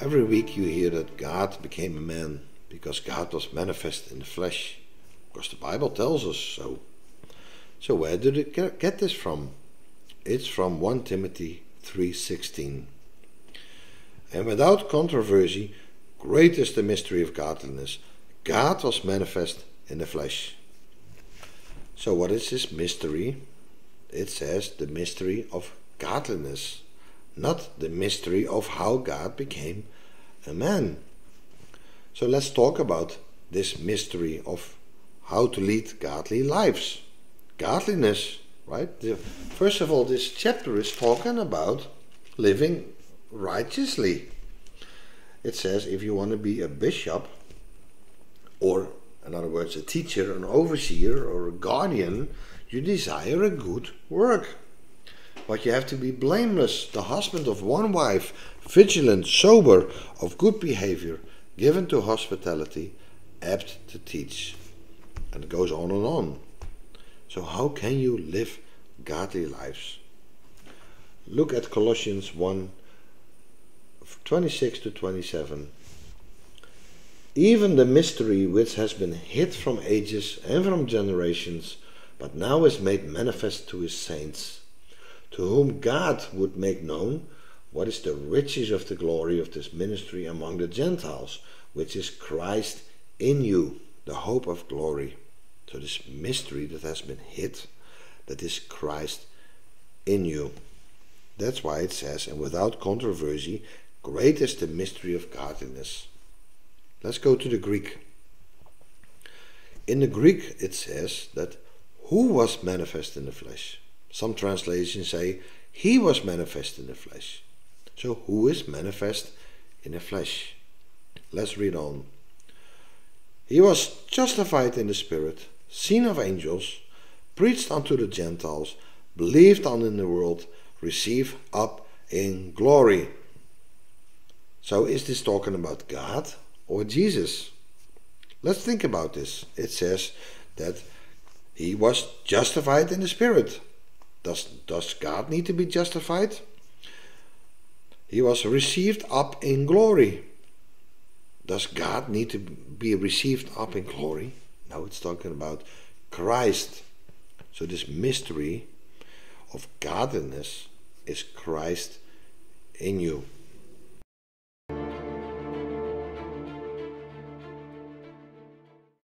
Every week you hear that God became a man because God was manifest in the flesh. Because the Bible tells us so. So where did it get this from? It's from 1 Timothy 3:16. And without controversy, great is the mystery of godliness. God was manifest in the flesh. So what is this mystery? It says the mystery of godliness not the mystery of how God became a man. So let's talk about this mystery of how to lead godly lives. Godliness, right? First of all, this chapter is talking about living righteously. It says if you want to be a bishop, or in other words, a teacher, an overseer, or a guardian, you desire a good work. But you have to be blameless, the husband of one wife, vigilant, sober, of good behavior, given to hospitality, apt to teach. And it goes on and on. So, how can you live godly lives? Look at Colossians 1 26 to 27. Even the mystery which has been hid from ages and from generations, but now is made manifest to his saints to whom God would make known what is the riches of the glory of this ministry among the Gentiles, which is Christ in you, the hope of glory. So, this mystery that has been hid, that is Christ in you. That's why it says, and without controversy, great is the mystery of godliness. Let's go to the Greek. In the Greek, it says that who was manifest in the flesh? Some translations say, He was manifest in the flesh. So, who is manifest in the flesh? Let's read on. He was justified in the Spirit, seen of angels, preached unto the Gentiles, believed on in the world, received up in glory. So, is this talking about God or Jesus? Let's think about this. It says that he was justified in the Spirit. Does, does God need to be justified? He was received up in glory. Does God need to be received up in glory? No, it's talking about Christ. So, this mystery of godliness is Christ in you.